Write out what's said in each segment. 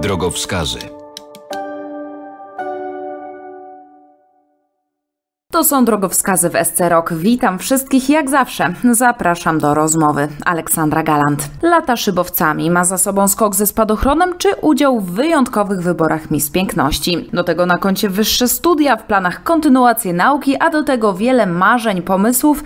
Drogowskazy. To są drogowskazy w SC Rock. Witam wszystkich jak zawsze. Zapraszam do rozmowy. Aleksandra Galant. Lata szybowcami ma za sobą skok ze spadochronem czy udział w wyjątkowych wyborach Miss Piękności. Do tego na koncie wyższe studia, w planach kontynuację nauki, a do tego wiele marzeń, pomysłów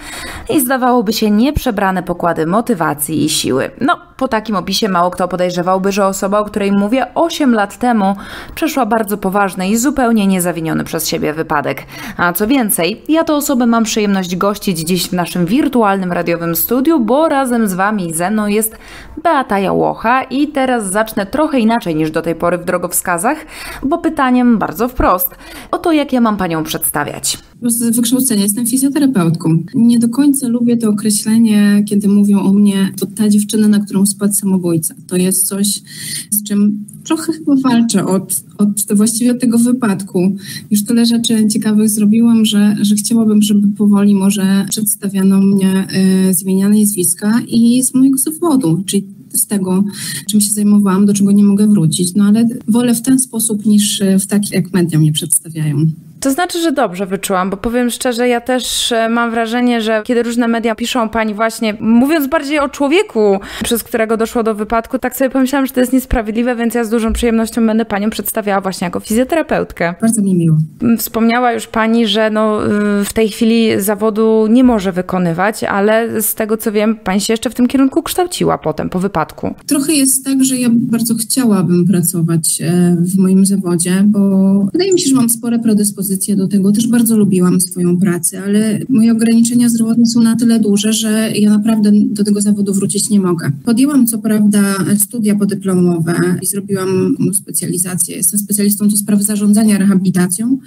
i zdawałoby się nieprzebrane pokłady motywacji i siły. No, po takim opisie mało kto podejrzewałby, że osoba, o której mówię 8 lat temu, przeszła bardzo poważny i zupełnie niezawiniony przez siebie wypadek. A co więcej, ja tę osobę mam przyjemność gościć dziś w naszym wirtualnym radiowym studiu, bo razem z Wami i ze mną jest Beata Jałocha i teraz zacznę trochę inaczej niż do tej pory w drogowskazach, bo pytaniem bardzo wprost o to, jak ja mam Panią przedstawiać. Z wykształcenia jestem fizjoterapeutką. Nie do końca lubię to określenie, kiedy mówią o mnie, to ta dziewczyna, na którą spadł samobójca. To jest coś, z czym trochę chyba walczę od, od właściwie od tego wypadku. Już tyle rzeczy ciekawych zrobiłam, że, że chciałabym, żeby powoli może przedstawiano mnie y, z imienia nazwiska i z mojego zawodu, czyli z tego, czym się zajmowałam, do czego nie mogę wrócić. No ale wolę w ten sposób niż w taki, jak media mnie przedstawiają. To znaczy, że dobrze wyczułam, bo powiem szczerze, ja też e, mam wrażenie, że kiedy różne media piszą pani właśnie, mówiąc bardziej o człowieku, przez którego doszło do wypadku, tak sobie pomyślałam, że to jest niesprawiedliwe, więc ja z dużą przyjemnością będę panią przedstawiała właśnie jako fizjoterapeutkę. Bardzo mi miło. Wspomniała już pani, że no, y, w tej chwili zawodu nie może wykonywać, ale z tego co wiem, pani się jeszcze w tym kierunku kształciła potem, po wypadku. Trochę jest tak, że ja bardzo chciałabym pracować e, w moim zawodzie, bo wydaje mi się, że mam spore predyspozycje predyspozycje do tego. Też bardzo lubiłam swoją pracę, ale moje ograniczenia zdrowotne są na tyle duże, że ja naprawdę do tego zawodu wrócić nie mogę. Podjęłam co prawda studia podyplomowe i zrobiłam specjalizację. Jestem specjalistą do spraw zarządzania rehabilitacją,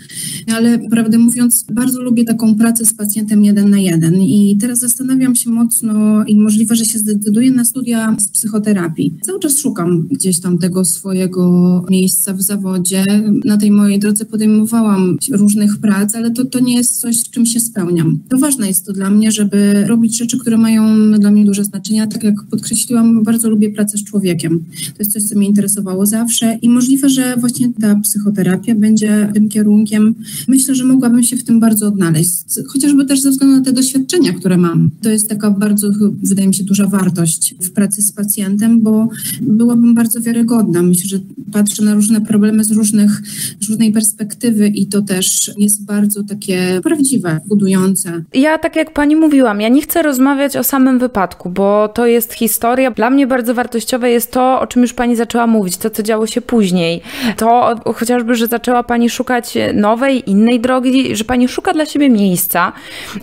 ale prawdę mówiąc, bardzo lubię taką pracę z pacjentem jeden na jeden i teraz zastanawiam się mocno i możliwe, że się zdecyduję na studia z psychoterapii. Cały czas szukam gdzieś tam tego swojego miejsca w zawodzie. Na tej mojej drodze podejmowałam różnych prac, ale to, to nie jest coś, z czym się spełniam. To ważne jest to dla mnie, żeby robić rzeczy, które mają dla mnie duże znaczenie. Tak jak podkreśliłam, bardzo lubię pracę z człowiekiem. To jest coś, co mnie interesowało zawsze i możliwe, że właśnie ta psychoterapia będzie tym kierunkiem. Myślę, że mogłabym się w tym bardzo odnaleźć, chociażby też ze względu na te doświadczenia, które mam. To jest taka bardzo, wydaje mi się, duża wartość w pracy z pacjentem, bo byłabym bardzo wiarygodna. Myślę, że patrzę na różne problemy z różnych, z różnej perspektywy i to też też jest bardzo takie prawdziwe, budujące. Ja, tak jak pani mówiłam, ja nie chcę rozmawiać o samym wypadku, bo to jest historia. Dla mnie bardzo wartościowe jest to, o czym już pani zaczęła mówić, to, co działo się później. To chociażby, że zaczęła pani szukać nowej, innej drogi, że pani szuka dla siebie miejsca,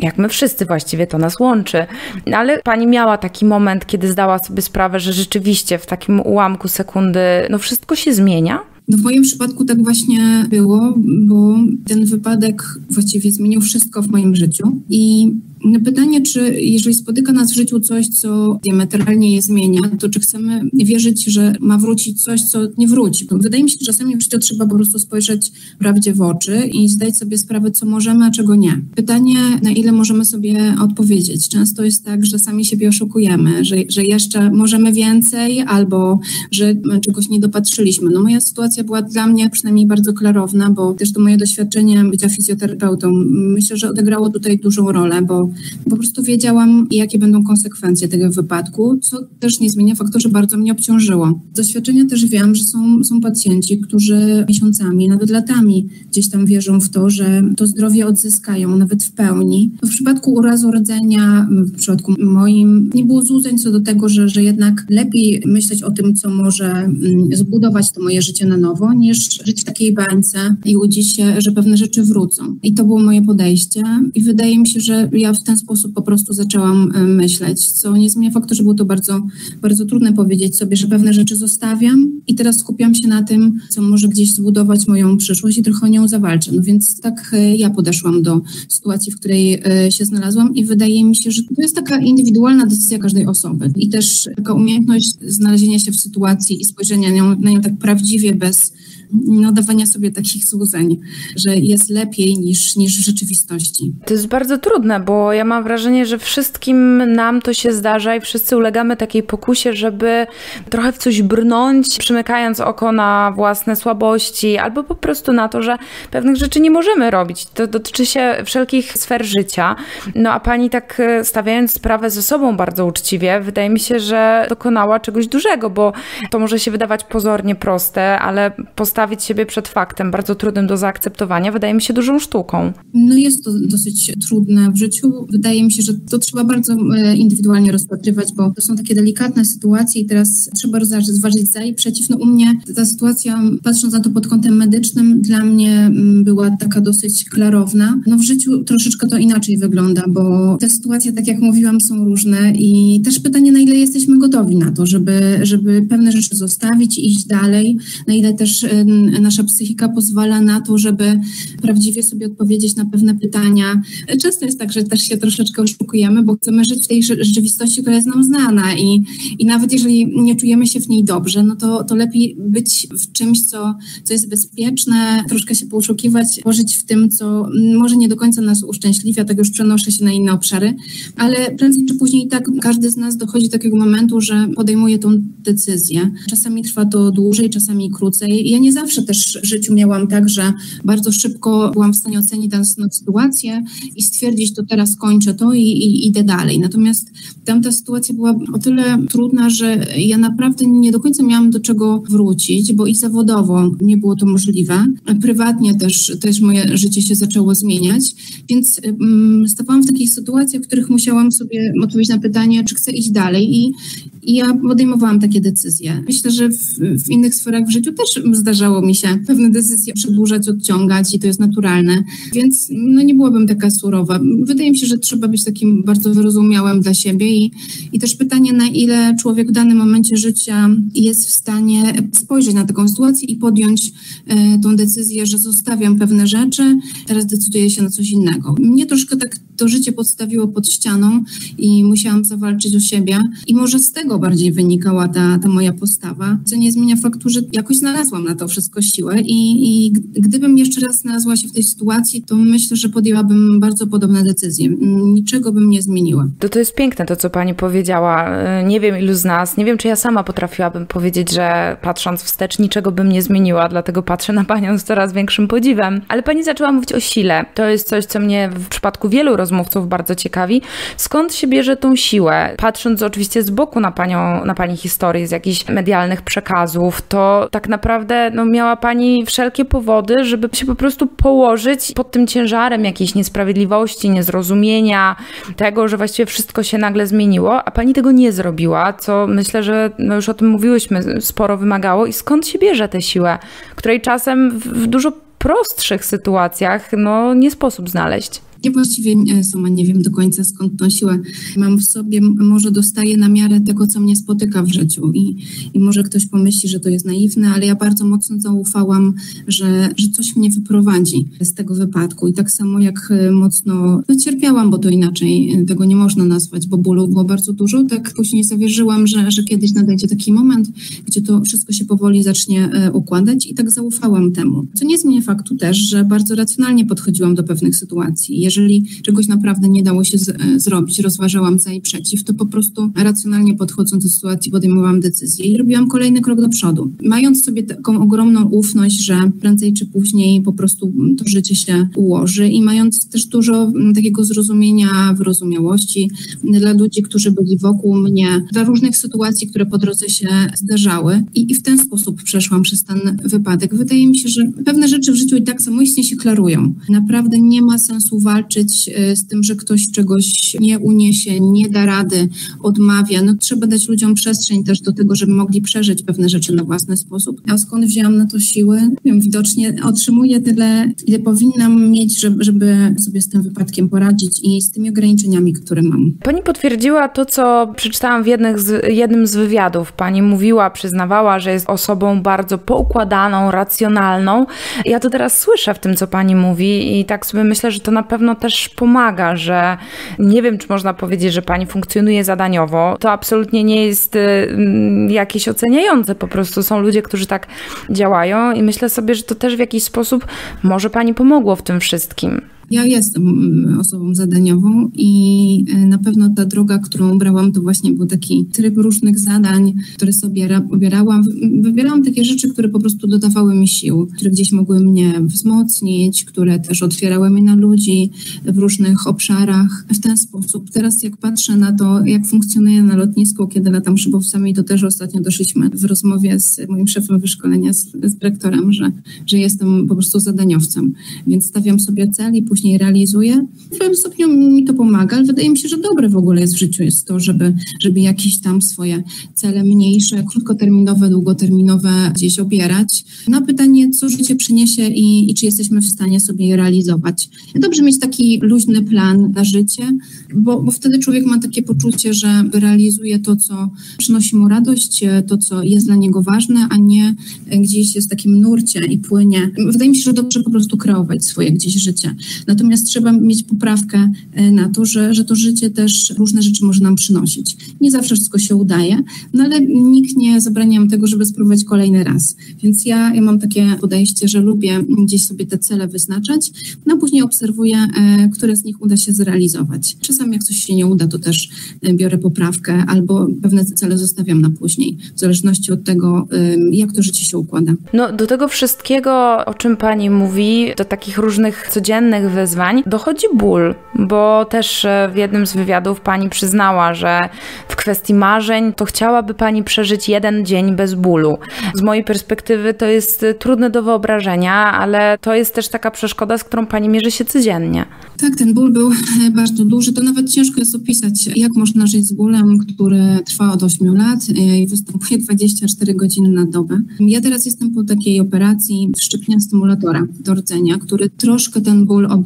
jak my wszyscy właściwie to nas łączy. Ale pani miała taki moment, kiedy zdała sobie sprawę, że rzeczywiście w takim ułamku sekundy, no wszystko się zmienia no w moim przypadku tak właśnie było, bo ten wypadek właściwie zmienił wszystko w moim życiu i Pytanie, czy jeżeli spotyka nas w życiu coś, co diametralnie je zmienia, to czy chcemy wierzyć, że ma wrócić coś, co nie wróci? Wydaje mi się, że czasami w życiu trzeba po prostu spojrzeć prawdzie w oczy i zdać sobie sprawę, co możemy, a czego nie. Pytanie, na ile możemy sobie odpowiedzieć. Często jest tak, że sami siebie oszukujemy, że, że jeszcze możemy więcej albo że czegoś nie dopatrzyliśmy. No moja sytuacja była dla mnie przynajmniej bardzo klarowna, bo też to moje doświadczenie bycia fizjoterapeutą myślę, że odegrało tutaj dużą rolę, bo po prostu wiedziałam, jakie będą konsekwencje tego wypadku, co też nie zmienia faktu, że bardzo mnie obciążyło. Z doświadczenia też wiem, że są, są pacjenci, którzy miesiącami, nawet latami gdzieś tam wierzą w to, że to zdrowie odzyskają nawet w pełni. W przypadku urazu rdzenia, w przypadku moim, nie było złudzeń co do tego, że, że jednak lepiej myśleć o tym, co może mm, zbudować to moje życie na nowo, niż żyć w takiej bańce i łudzić się, że pewne rzeczy wrócą. I to było moje podejście i wydaje mi się, że ja w w ten sposób po prostu zaczęłam e, myśleć, co nie zmienia faktu, że było to bardzo, bardzo trudne powiedzieć sobie, że pewne rzeczy zostawiam i teraz skupiam się na tym, co może gdzieś zbudować moją przyszłość i trochę o nią zawalczę. No więc tak e, ja podeszłam do sytuacji, w której e, się znalazłam i wydaje mi się, że to jest taka indywidualna decyzja każdej osoby i też taka umiejętność znalezienia się w sytuacji i spojrzenia na nią, na nią tak prawdziwie, bez no, dawania sobie takich złudzeń, że jest lepiej niż, niż w rzeczywistości. To jest bardzo trudne, bo ja mam wrażenie, że wszystkim nam to się zdarza i wszyscy ulegamy takiej pokusie, żeby trochę w coś brnąć, przymykając oko na własne słabości, albo po prostu na to, że pewnych rzeczy nie możemy robić. To dotyczy się wszelkich sfer życia. No a pani tak e, stawiając sprawę ze sobą bardzo uczciwie, wydaje mi się, że dokonała czegoś dużego, bo to może się wydawać pozornie proste, ale postawić siebie przed faktem bardzo trudnym do zaakceptowania wydaje mi się dużą sztuką. No jest to dosyć trudne w życiu. Wydaje mi się, że to trzeba bardzo e, indywidualnie rozpatrywać, bo to są takie delikatne sytuacje i teraz trzeba rozważyć za i przeciw. No u mnie ta sytuacja, patrząc na to pod kątem medycznym, dla mnie mm, była taka dosyć klarowna. No w życiu troszeczkę to inaczej wygląda, bo te sytuacje, tak jak mówiłam, są różne i też pytanie, na ile jesteśmy gotowi na to, żeby, żeby pewne rzeczy zostawić i iść dalej, na ile też nasza psychika pozwala na to, żeby prawdziwie sobie odpowiedzieć na pewne pytania. Często jest tak, że też się troszeczkę oszukujemy, bo chcemy żyć w tej rzeczywistości, która jest nam znana i, i nawet jeżeli nie czujemy się w niej dobrze, no to, to lepiej być w czymś, co, co jest bezpieczne, troszkę się poszukiwać, pożyć w tym, co może nie do końca nas uszczęśliwia, tak już przenoszę się na inne obszary, ale prędzej czy później tak każdy z nas dochodzi do takiego momentu, że podejmuje tą decyzję. Czasami trwa to dłużej, czasami krócej. Ja nie zawsze też w życiu miałam tak, że bardzo szybko byłam w stanie ocenić tę sytuację i stwierdzić, to teraz kończę to i, i idę dalej. Natomiast tamta sytuacja była o tyle trudna, że ja naprawdę nie do końca miałam do czego wrócić, bo i zawodowo nie było to możliwe. Prywatnie też, też moje życie się zaczęło zmieniać, więc um, stawałam w takich sytuacjach, w których musiałam sobie odpowiedzieć na pytanie, czy chcę iść dalej i, i ja podejmowałam takie decyzje. Myślę, że w, w, innych sferach w życiu też zdarzało mi się pewne decyzje przedłużać, odciągać i to jest naturalne, więc no nie byłabym taka surowa. Wydaje mi się, że trzeba być takim bardzo wyrozumiałym dla siebie i, i też pytanie, na ile człowiek w danym momencie życia jest w stanie spojrzeć na taką sytuację i podjąć e, tą decyzję, że zostawiam pewne rzeczy, teraz decyduję się na coś innego. Mnie troszkę tak to życie podstawiło pod ścianą i musiałam zawalczyć o siebie i może z tego bardziej wynikała ta, ta moja postawa, co nie zmienia faktu, że jakoś znalazłam na to wszystko siłę i, i gdybym jeszcze raz znalazła się w tej sytuacji, to myślę, że podjęłabym bardzo podobne decyzje. Niczego bym nie zmieniła. To, to jest piękne to, co pani powiedziała. Nie wiem ilu z nas, nie wiem czy ja sama potrafiłabym powiedzieć, że patrząc wstecz niczego bym nie zmieniła, dlatego patrzę na panią z coraz większym podziwem. Ale pani zaczęła mówić o sile. To jest coś, co mnie w przypadku wielu rozmówców bardzo ciekawi. Skąd się bierze tą siłę? Patrząc oczywiście z boku na panią, na pani historię, z jakichś medialnych przekazów, to tak naprawdę no, miała pani wszelkie powody, żeby się po prostu położyć pod tym ciężarem jakiejś niesprawiedliwości, niezrozumienia, tego, że właściwie wszystko się nagle zmieniło, a pani tego nie zrobiła, co myślę, że no już o tym mówiłyśmy, sporo wymagało. I skąd się bierze tę siłę, której czasem w dużo prostszych sytuacjach no, nie sposób znaleźć? Ja właściwie e, sama nie wiem do końca skąd tą siłę mam w sobie. Może dostaję na miarę tego, co mnie spotyka w życiu i, i może ktoś pomyśli, że to jest naiwne, ale ja bardzo mocno zaufałam, że, że coś mnie wyprowadzi z tego wypadku. I tak samo jak e, mocno no, cierpiałam, bo to inaczej e, tego nie można nazwać, bo bólu było bardzo dużo, tak później zawierzyłam, że, że kiedyś nadejdzie taki moment, gdzie to wszystko się powoli zacznie układać i tak zaufałam temu. Co nie zmienia faktu też, że bardzo racjonalnie podchodziłam do pewnych sytuacji jeżeli czegoś naprawdę nie dało się z, e, zrobić, rozważałam za i przeciw, to po prostu racjonalnie podchodząc do sytuacji podejmowałam decyzję i robiłam kolejny krok do przodu. Mając sobie taką ogromną ufność, że prędzej czy później po prostu to życie się ułoży i mając też dużo takiego zrozumienia, wyrozumiałości dla ludzi, którzy byli wokół mnie, dla różnych sytuacji, które po drodze się zdarzały i, i w ten sposób przeszłam przez ten wypadek. Wydaje mi się, że pewne rzeczy w życiu i tak samoistnie się klarują. Naprawdę nie ma sensu walczyć walczyć e, z tym, że ktoś czegoś nie uniesie, nie da rady, odmawia. No, trzeba dać ludziom przestrzeń też do tego, żeby mogli przeżyć pewne rzeczy na własny sposób. A skąd wzięłam na to siłę? Wiem, widocznie otrzymuję tyle, ile powinnam mieć, żeby, żeby sobie z tym wypadkiem poradzić i z tymi ograniczeniami, które mam. Pani potwierdziła to, co przeczytałam w z, jednym z wywiadów. Pani mówiła, przyznawała, że jest osobą bardzo poukładaną, racjonalną. Ja to teraz słyszę w tym, co pani mówi i tak sobie myślę, że to na pewno też pomaga, że nie wiem, czy można powiedzieć, że pani funkcjonuje zadaniowo. To absolutnie nie jest y, jakieś oceniające, po prostu są ludzie, którzy tak działają i myślę sobie, że to też w jakiś sposób może pani pomogło w tym wszystkim. Ja jestem mm, osobą zadaniową i e, na pewno ta droga, którą brałam, to właśnie był taki tryb różnych zadań, które sobie wybierałam. Wybierałam takie rzeczy, które po prostu dodawały mi sił, które gdzieś mogły mnie wzmocnić, które też otwierały mnie na ludzi w różnych obszarach. W ten sposób. Teraz jak patrzę na to, jak funkcjonuje na lotnisku, kiedy latam szybowcami, to też ostatnio doszliśmy w rozmowie z moim szefem wyszkolenia, z, z dyrektorem, że, że jestem po prostu zadaniowcem. Więc stawiam sobie cel i później realizuję. W pewnym stopniu mi to pomaga, ale wydaje mi się, że dobre w ogóle jest w życiu jest to, żeby, żeby jakieś tam swoje cele mniejsze, krótkoterminowe, długoterminowe gdzieś obierać. Na pytanie, co życie przyniesie i, i czy jesteśmy w stanie sobie je realizować. Dobrze mieć taki luźny plan na życie, bo, bo wtedy człowiek ma takie poczucie, że realizuje to, co przynosi mu radość, to, co jest dla niego ważne, a nie gdzieś jest w takim nurcie i płynie. Wydaje mi się, że dobrze po prostu kreować swoje gdzieś życie. Natomiast trzeba mieć poprawkę e, na to, że, że to życie też różne rzeczy może nam przynosić. Nie zawsze wszystko się udaje, no ale nikt nie zabrania nam tego, żeby spróbować kolejny raz. Więc ja, ja mam takie podejście, że lubię gdzieś sobie te cele wyznaczać, no a później obserwuję, e, które z nich uda się zrealizować. Czasami jak coś się nie uda, to też e, biorę poprawkę albo pewne cele zostawiam na później, w zależności od tego, jak to życie się układa. No do tego wszystkiego, o czym Pani mówi, do takich różnych codziennych wyzwań, dochodzi ból, bo też e, w jednym z wywiadów Pani przyznała, że w kwestii marzeń to chciałaby Pani przeżyć jeden dzień bez bólu. Z mojej perspektywy to jest trudne do wyobrażenia, ale to jest też taka przeszkoda, z którą Pani mierzy się codziennie. Tak, ten ból był e, bardzo duży. To nawet ciężko jest opisać, jak można żyć z bólem, który trwa od 8 lat e, i występuje 24 godziny na dobę. Ja teraz jestem po takiej operacji wszczepienia stymulatora do rdzenia, który troszkę ten ból obniżył.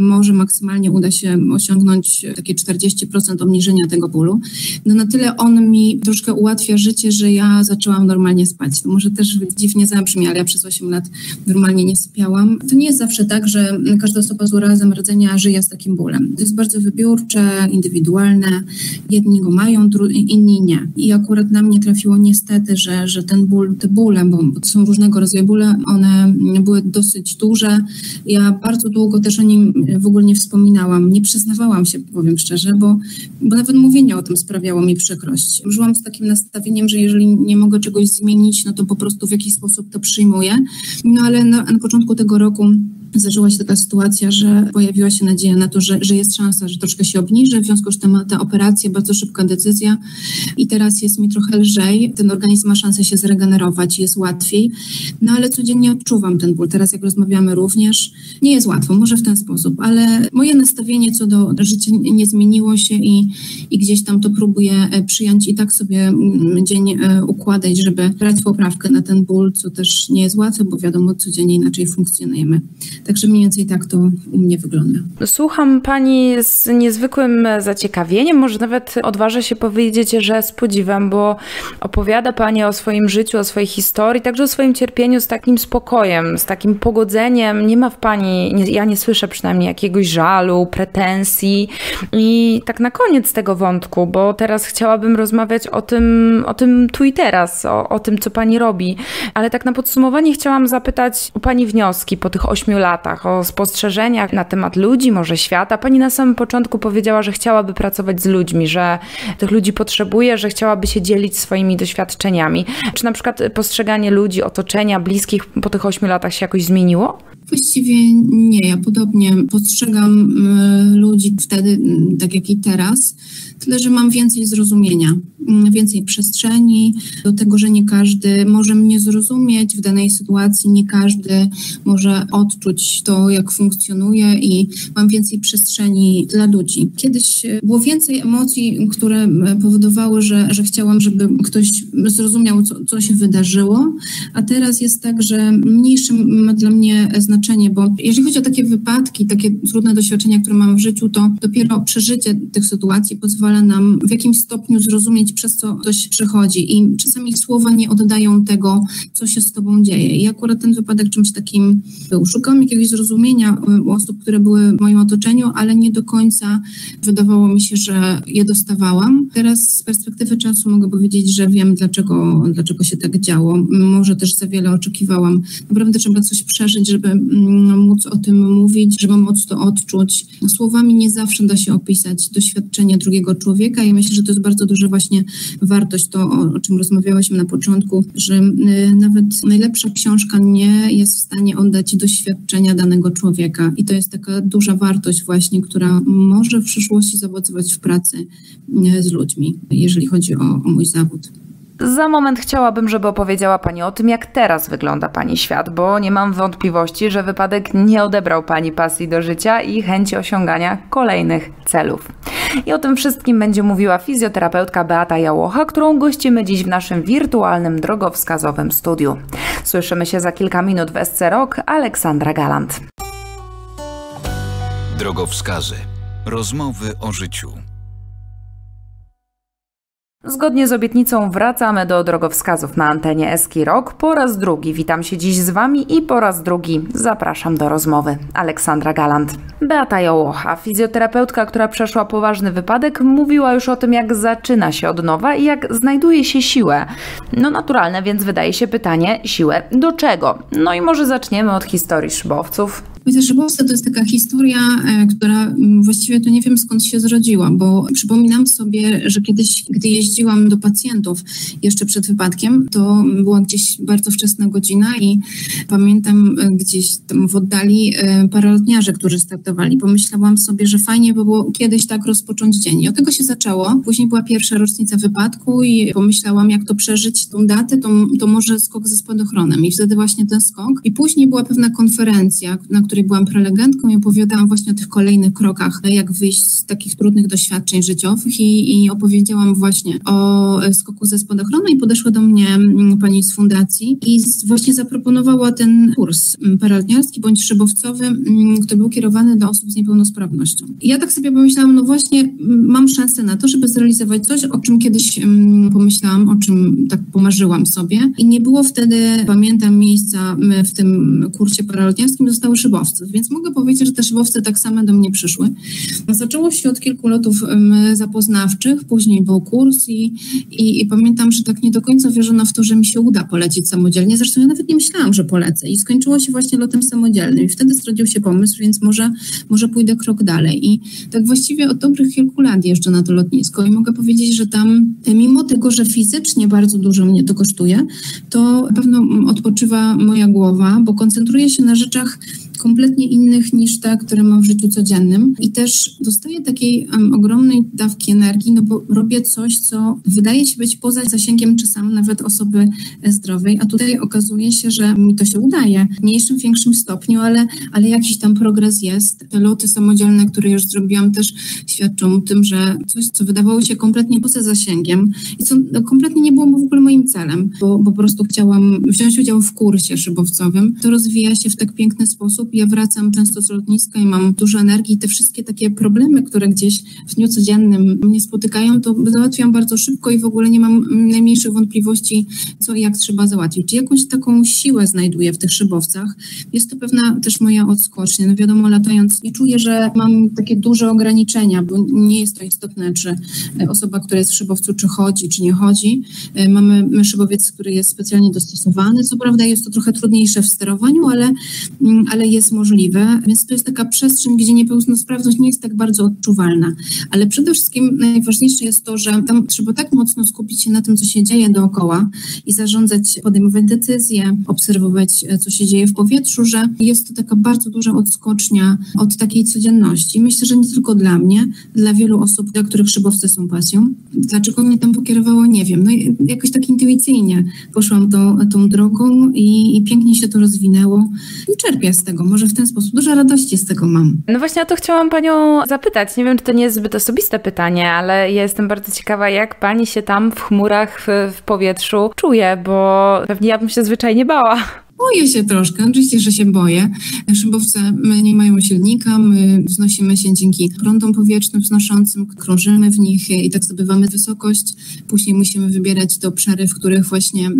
Może maksymalnie uda się osiągnąć takie 40% obniżenia tego bólu. No na tyle on mi troszkę ułatwia życie, że ja zaczęłam normalnie spać. To może też dziwnie zabrzmi, ale ja przez 8 lat normalnie nie sypiałam. To nie jest zawsze tak, że każda osoba z urazem rdzenia żyje z takim bólem. To jest bardzo wybiórcze, indywidualne. Jedni go mają, inni nie. I akurat na mnie trafiło niestety, że, że ten ból, te bóle, bo są różnego rodzaju bóle, one były dosyć duże. Ja bardzo długo też o nim w ogóle nie wspominałam, nie przyznawałam się, powiem szczerze, bo, bo nawet mówienie o tym sprawiało mi przykrość. Żyłam z takim nastawieniem, że jeżeli nie mogę czegoś zmienić, no to po prostu w jakiś sposób to przyjmuję. No ale na, na początku tego roku zdarzyła się taka sytuacja, że pojawiła się nadzieja na to, że, że jest szansa, że troszkę się obniży, w związku z tym ta operacja, bardzo szybka decyzja i teraz jest mi trochę lżej, ten organizm ma szansę się zregenerować, jest łatwiej, no ale codziennie odczuwam ten ból. Teraz jak rozmawiamy również, nie jest łatwo, może w ten sposób, ale moje nastawienie co do życia nie zmieniło się i, i gdzieś tam to próbuję e, przyjąć i tak sobie mm, dzień e, układać, żeby brać poprawkę na ten ból, co też nie jest łatwe, bo wiadomo, codziennie inaczej funkcjonujemy. Także mniej więcej tak to u mnie wygląda. Słucham Pani z niezwykłym zaciekawieniem, może nawet odważę się powiedzieć, że z podziwem, bo opowiada Pani o swoim życiu, o swojej historii, także o swoim cierpieniu z takim spokojem, z takim pogodzeniem. Nie ma w Pani, nie, ja nie słyszę przynajmniej jakiegoś żalu, pretensji. I tak na koniec tego wątku, bo teraz chciałabym rozmawiać o tym, o tym tu i teraz, o, o tym, co Pani robi, ale tak na podsumowanie chciałam zapytać o Pani wnioski po tych ośmiu latach o spostrzeżeniach na temat ludzi, może świata. Pani na samym początku powiedziała, że chciałaby pracować z ludźmi, że tych ludzi potrzebuje, że chciałaby się dzielić swoimi doświadczeniami. Czy na przykład postrzeganie ludzi, otoczenia, bliskich po tych ośmiu latach się jakoś zmieniło? Właściwie nie. Ja podobnie postrzegam y, ludzi wtedy, y, tak jak i teraz, tyle że mam więcej zrozumienia, y, więcej przestrzeni do tego, że nie każdy może mnie zrozumieć w danej sytuacji, nie każdy może odczuć to, jak funkcjonuje i mam więcej przestrzeni dla ludzi. Kiedyś było więcej emocji, które powodowały, że, że chciałam, żeby ktoś zrozumiał, co, co się wydarzyło, a teraz jest tak, że mniejszym dla mnie znaczenie znaczenie, bo jeżeli chodzi o takie wypadki, takie trudne doświadczenia, które mam w życiu, to dopiero przeżycie tych sytuacji pozwala nam w jakimś stopniu zrozumieć, przez co ktoś przechodzi. I czasami słowa nie oddają tego, co się z tobą dzieje. I akurat ten wypadek czymś takim był. Szukałam jakiegoś zrozumienia u osób, które były w moim otoczeniu, ale nie do końca wydawało mi się, że je dostawałam. Teraz z perspektywy czasu mogę powiedzieć, że wiem, dlaczego, dlaczego się tak działo. Może też za wiele oczekiwałam. Naprawdę trzeba coś przeżyć, żeby móc o tym mówić, żeby móc to odczuć. Słowami nie zawsze da się opisać doświadczenie drugiego człowieka i myślę, że to jest bardzo duża właśnie wartość, to o, o czym rozmawiałyśmy na początku, że y, nawet najlepsza książka nie jest w stanie oddać doświadczenia danego człowieka i to jest taka duża wartość właśnie, która może w przyszłości zaowocować w pracy y, z ludźmi, jeżeli chodzi o, o mój zawód. Za moment chciałabym, żeby opowiedziała Pani o tym, jak teraz wygląda Pani świat, bo nie mam wątpliwości, że wypadek nie odebrał Pani pasji do życia i chęci osiągania kolejnych celów. I o tym wszystkim będzie mówiła fizjoterapeutka Beata Jałocha, którą gościmy dziś w naszym wirtualnym drogowskazowym studiu. Słyszymy się za kilka minut w SC Rock. Aleksandra Galant. Drogowskazy. Rozmowy o życiu. Zgodnie z obietnicą wracamy do drogowskazów na antenie Eski Rock. Po raz drugi witam się dziś z Wami i po raz drugi zapraszam do rozmowy. Aleksandra Galant. Beata Jołocha, fizjoterapeutka, która przeszła poważny wypadek, mówiła już o tym, jak zaczyna się od nowa i jak znajduje się siłę. No naturalne, więc wydaje się pytanie, siłę do czego? No i może zaczniemy od historii szybowców. Że Polska to jest taka historia, e, która mm, właściwie to nie wiem skąd się zrodziła, bo przypominam sobie, że kiedyś, gdy jeździłam do pacjentów jeszcze przed wypadkiem, to była gdzieś bardzo wczesna godzina i pamiętam e, gdzieś tam w oddali e, paralotniarze, którzy startowali. Pomyślałam sobie, że fajnie by było kiedyś tak rozpocząć dzień. I od tego się zaczęło. Później była pierwsza rocznica wypadku i pomyślałam, jak to przeżyć tą datę, to, to może skok ze spadochronem. I wtedy właśnie ten skok. I później była pewna konferencja, na której byłam prelegentką i opowiadałam właśnie o tych kolejnych krokach, jak wyjść z takich trudnych doświadczeń życiowych i, i opowiedziałam właśnie o skoku ze spadochronu i podeszła do mnie mm, pani z fundacji i właśnie zaproponowała ten kurs mm, paralotniarski bądź szybowcowy, mm, który był kierowany do osób z niepełnosprawnością. I ja tak sobie pomyślałam, no właśnie mam szansę na to, żeby zrealizować coś, o czym kiedyś pomyślałam, o czym tak pomarzyłam sobie i nie było wtedy, pamiętam, miejsca w tym kursie paralotniarskim, zostały szybowców, więc mogę powiedzieć, że te szybowce tak samo do mnie przyszły. Zaczęło się od kilku lotów zapoznawczych, później był kurs i, i, i, pamiętam, że tak nie do końca wierzono w to, że mi się uda polecieć samodzielnie. Zresztą ja nawet nie myślałam, że polecę i skończyło się właśnie lotem samodzielnym i wtedy zrodził się pomysł, więc może, może pójdę krok dalej. I tak właściwie od dobrych kilku lat jeżdżę na to lotnisko i mogę powiedzieć, że tam mimo tego, że fizycznie bardzo dużo mnie to kosztuje, to pewno odpoczywa moja głowa, bo koncentruję się na rzeczach kompletnie innych niż te, które mam w życiu codziennym. I też dostaję takiej um, ogromnej dawki energii, no bo robię coś, co wydaje się być poza zasięgiem czasami nawet osoby zdrowej, a tutaj okazuje się, że mi to się udaje. W mniejszym, większym stopniu, ale, ale jakiś tam progres jest. Te loty samodzielne, które już zrobiłam, też świadczą o tym, że coś, co wydawało się kompletnie poza zasięgiem i co no, kompletnie nie było w ogóle moim celem, bo, bo po prostu chciałam wziąć udział w kursie szybowcowym. To rozwija się w tak piękny sposób, ja wracam często z lotniska i mam dużo energii. Te wszystkie takie problemy, które gdzieś w dniu codziennym mnie spotykają, to załatwiam bardzo szybko i w ogóle nie mam najmniejszych wątpliwości, co i jak trzeba załatwić. Jakąś taką siłę znajduję w tych szybowcach? Jest to pewna też moja odskocznia. No wiadomo, latając nie czuję, że mam takie duże ograniczenia, bo nie jest to istotne, czy osoba, która jest w szybowcu, czy chodzi, czy nie chodzi. Mamy szybowiec, który jest specjalnie dostosowany. Co prawda jest to trochę trudniejsze w sterowaniu, ale, ale jest jest możliwe, więc to jest taka przestrzeń, gdzie niepełnosprawność nie jest tak bardzo odczuwalna. Ale przede wszystkim najważniejsze jest to, że tam trzeba tak mocno skupić się na tym, co się dzieje dookoła i zarządzać, podejmować decyzje, obserwować, e, co się dzieje w powietrzu, że jest to taka bardzo duża odskocznia od takiej codzienności. Myślę, że nie tylko dla mnie, dla wielu osób, dla których szybowce są pasją. Dlaczego mnie tam pokierowało, nie wiem. No jakoś tak intuicyjnie poszłam tą, tą drogą i, i pięknie się to rozwinęło i czerpię z tego. Może w ten sposób. Dużo radości z tego mam. No właśnie o to chciałam Panią zapytać. Nie wiem, czy to nie jest zbyt osobiste pytanie, ale jestem bardzo ciekawa, jak Pani się tam w chmurach, w, w powietrzu czuje, bo pewnie ja bym się zwyczajnie bała. Boję się troszkę, oczywiście, że się boję. Szybowce nie mają silnika, my wznosimy się dzięki prądom powietrznym wznoszącym, krążymy w nich i tak zdobywamy wysokość. Później musimy wybierać te obszary, w których właśnie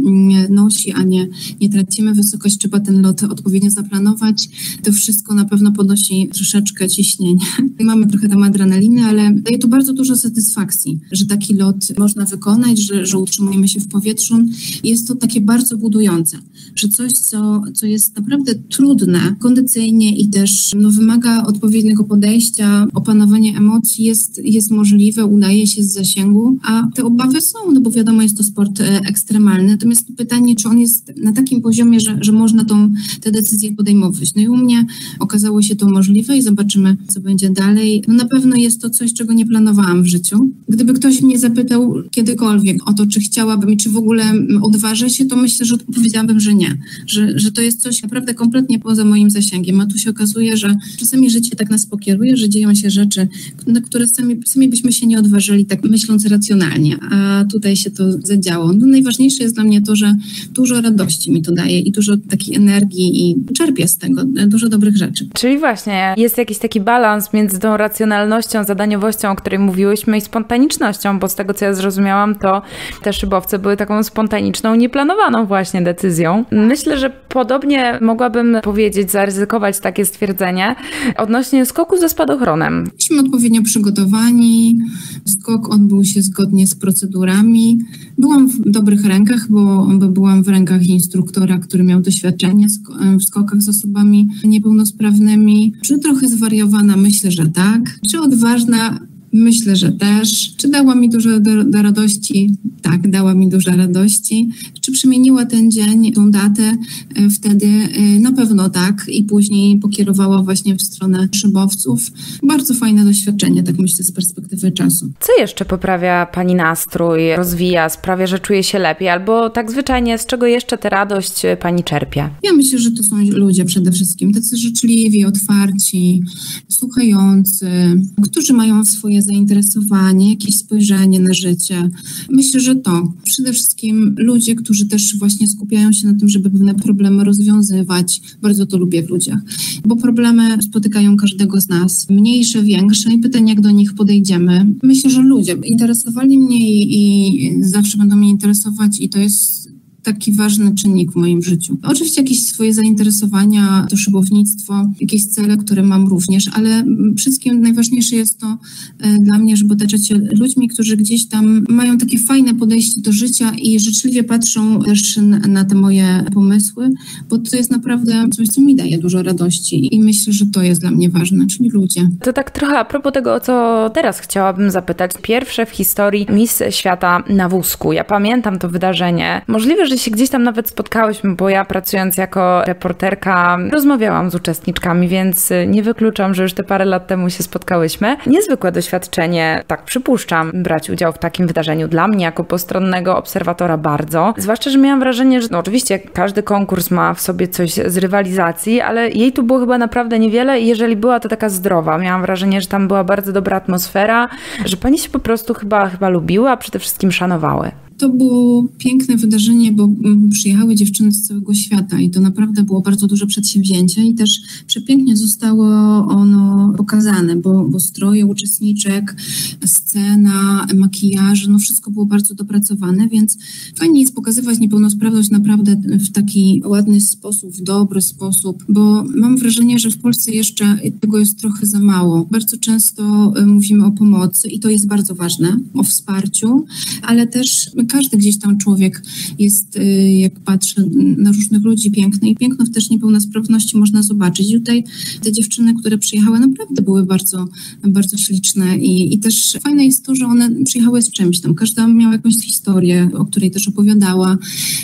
nosi, a nie, nie tracimy wysokość. Trzeba ten lot odpowiednio zaplanować. To wszystko na pewno podnosi troszeczkę ciśnienie. Mamy trochę tam adrenaliny, ale daje to bardzo dużo satysfakcji, że taki lot można wykonać, że, że utrzymujemy się w powietrzu. Jest to takie bardzo budujące, że coś, co, co jest naprawdę trudne kondycyjnie i też no, wymaga odpowiedniego podejścia, opanowania emocji jest, jest możliwe, udaje się z zasięgu, a te obawy są, no bo wiadomo, jest to sport e, ekstremalny. Natomiast pytanie, czy on jest na takim poziomie, że, że można tą, te decyzje podejmować. No i u mnie okazało się to możliwe i zobaczymy, co będzie dalej. No na pewno jest to coś, czego nie planowałam w życiu. Gdyby ktoś mnie zapytał kiedykolwiek o to, czy chciałabym, czy w ogóle odważę się, to myślę, że odpowiedziałabym, że nie. Że, że to jest coś naprawdę kompletnie poza moim zasięgiem. A tu się okazuje, że czasami życie tak nas pokieruje, że dzieją się rzeczy, na które sami, sami byśmy się nie odważyli, tak myśląc racjonalnie. A tutaj się to zadziało. No najważniejsze jest dla mnie to, że dużo radości mi to daje i dużo takiej energii i czerpię z tego dużo dobrych rzeczy. Czyli właśnie jest jakiś taki balans między tą racjonalnością, zadaniowością, o której mówiłyśmy i spontanicznością, bo z tego co ja zrozumiałam, to te szybowce były taką spontaniczną, nieplanowaną właśnie decyzją. Myślę, że podobnie mogłabym powiedzieć, zaryzykować takie stwierdzenie odnośnie skoku ze spadochronem. Byliśmy odpowiednio przygotowani, skok odbył się zgodnie z procedurami. Byłam w dobrych rękach, bo byłam w rękach instruktora, który miał doświadczenie w skokach z osobami niepełnosprawnymi. Czy trochę zwariowana? Myślę, że tak. Czy odważna? Myślę, że też. Czy dała mi dużo do, do, radości? Tak, dała mi dużo radości. Czy przemieniła ten dzień, tą datę e, wtedy? E, na pewno tak. I później pokierowała właśnie w stronę szybowców. Bardzo fajne doświadczenie, tak myślę, z perspektywy czasu. Co jeszcze poprawia Pani nastrój, rozwija, sprawia, że czuje się lepiej? Albo tak zwyczajnie, z czego jeszcze tę radość Pani czerpie? Ja myślę, że to są ludzie przede wszystkim, tacy życzliwi, otwarci, słuchający, którzy mają swoje zainteresowanie, jakieś spojrzenie na życie. Myślę, że to. Przede wszystkim ludzie, którzy też właśnie skupiają się na tym, żeby pewne problemy rozwiązywać. Bardzo to lubię w ludziach, bo problemy spotykają każdego z nas, mniejsze, większe i pytanie, jak do nich podejdziemy. Myślę, że ludzie interesowali mnie i, i zawsze będą mnie interesować i to jest taki ważny czynnik w moim życiu. Oczywiście jakieś swoje zainteresowania, to szybownictwo, jakieś cele, które mam również, ale wszystkim najważniejsze jest to e, dla mnie, żeby otaczać się ludźmi, którzy gdzieś tam mają takie fajne podejście do życia i życzliwie patrzą też na te moje pomysły, bo to jest naprawdę coś, co mi daje dużo radości i myślę, że to jest dla mnie ważne, czyli ludzie. To tak trochę a propos tego, o co teraz chciałabym zapytać. Pierwsze w historii Miss Świata na wózku. Ja pamiętam to wydarzenie. Możliwe, że się gdzieś tam nawet spotkałyśmy, bo ja pracując jako reporterka rozmawiałam z uczestniczkami, więc nie wykluczam, że już te parę lat temu się spotkałyśmy. Niezwykłe doświadczenie, tak przypuszczam, brać udział w takim wydarzeniu dla mnie jako postronnego obserwatora bardzo. Zwłaszcza, że miałam wrażenie, że no oczywiście każdy konkurs ma w sobie coś z rywalizacji, ale jej tu było chyba naprawdę niewiele i jeżeli była to taka zdrowa, miałam wrażenie, że tam była bardzo dobra atmosfera, że pani się po prostu chyba, chyba lubiły, a przede wszystkim szanowały. To było piękne wydarzenie, bo mm, przyjechały dziewczyny z całego świata i to naprawdę było bardzo duże przedsięwzięcie i też przepięknie zostało ono pokazane, bo, bo stroje uczestniczek, scena, makijaże, no wszystko było bardzo dopracowane, więc fajnie jest pokazywać niepełnosprawność naprawdę w taki ładny sposób, w dobry sposób, bo mam wrażenie, że w Polsce jeszcze tego jest trochę za mało. Bardzo często y, mówimy o pomocy i to jest bardzo ważne, o wsparciu, ale też każdy gdzieś tam człowiek jest, y, jak patrzę na różnych ludzi, piękny i piękno w też niepełnosprawności można zobaczyć. I tutaj te dziewczyny, które przyjechały, naprawdę były bardzo, bardzo śliczne i, i też fajne jest to, że one przyjechały z czymś tam. Każda miała jakąś historię, o której też opowiadała.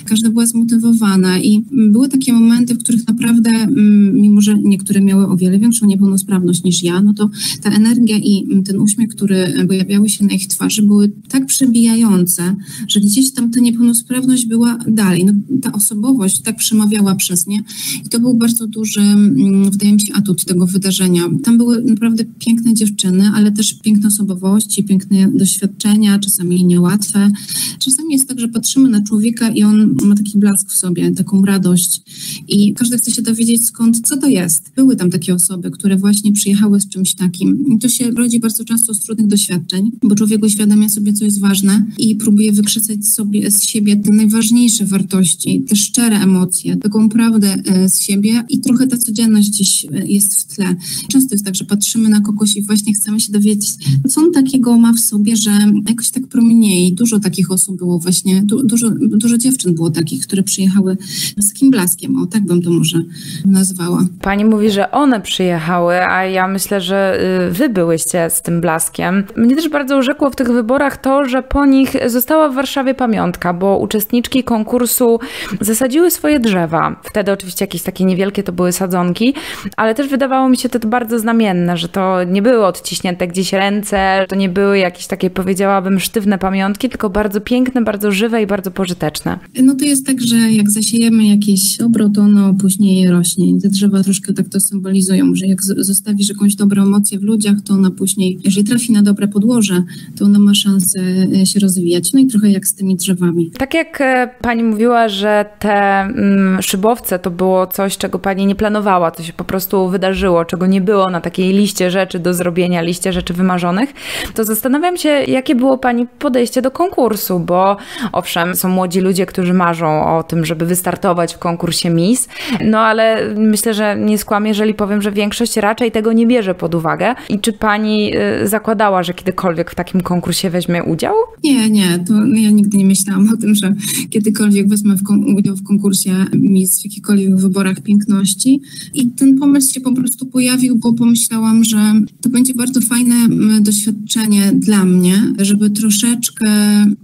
Każda była zmotywowana i były takie momenty, w których naprawdę, mm, mimo że niektóre miały o wiele większą niepełnosprawność niż ja, no to ta energia i ten uśmiech, który pojawiały się na ich twarzy, były tak przebijające, że że gdzieś tam ta niepełnosprawność była dalej. No, ta osobowość tak przemawiała przez nie i to był bardzo duży, mm, wydaje mi się, atut tego wydarzenia. Tam były naprawdę piękne dziewczyny, ale też piękne osobowości, piękne doświadczenia, czasami niełatwe. Czasami jest tak, że patrzymy na człowieka i on ma taki blask w sobie, taką radość i każdy chce się dowiedzieć skąd, co to jest. Były tam takie osoby, które właśnie przyjechały z czymś takim. I to się rodzi bardzo często z trudnych doświadczeń, bo człowiek uświadamia sobie, co jest ważne i próbuje wykrzesać sobie z siebie te najważniejsze wartości, te szczere emocje, taką prawdę e, z siebie i trochę ta codzienność gdzieś e, jest w tle. Często jest tak, że patrzymy na kogoś i właśnie chcemy się dowiedzieć, co on takiego ma w sobie, że jakoś tak promienieje. Dużo takich osób było właśnie, du dużo, dużo dziewczyn było takich, które przyjechały z takim blaskiem, o tak bym to może nazwała. Pani mówi, że one przyjechały, a ja myślę, że y, wy byłyście z tym blaskiem. Mnie też bardzo urzekło w tych wyborach to, że po nich została w pamiątka, bo uczestniczki konkursu zasadziły swoje drzewa. Wtedy oczywiście jakieś takie niewielkie to były sadzonki, ale też wydawało mi się to bardzo znamienne, że to nie były odciśnięte gdzieś ręce, to nie były jakieś takie, powiedziałabym, sztywne pamiątki, tylko bardzo piękne, bardzo żywe i bardzo pożyteczne. No to jest tak, że jak zasiejemy jakieś dobro, to ono później rośnie. Te drzewa troszkę tak to symbolizują, że jak zostawisz jakąś dobrą emocję w ludziach, to ona później, jeżeli trafi na dobre podłoże, to ona ma szansę e, się rozwijać. No i trochę jak z tymi drzewami. Tak jak e, pani mówiła, że te mm, szybowce to było coś, czego pani nie planowała, to się po prostu wydarzyło, czego nie było na takiej liście rzeczy do zrobienia, liście rzeczy wymarzonych, to zastanawiam się, jakie było pani podejście do konkursu, bo owszem, są młodzi ludzie, którzy marzą o tym, żeby wystartować w konkursie Miss, no ale myślę, że nie skłamię, jeżeli powiem, że większość raczej tego nie bierze pod uwagę. I czy pani y, zakładała, że kiedykolwiek w takim konkursie weźmie udział? Nie, nie, to ja nigdy nie myślałam o tym, że kiedykolwiek wezmę w udział w konkursie Miss w jakichkolwiek wyborach piękności. I ten pomysł się po prostu pojawił, bo pomyślałam, że to będzie bardzo fajne doświadczenie dla mnie, żeby troszeczkę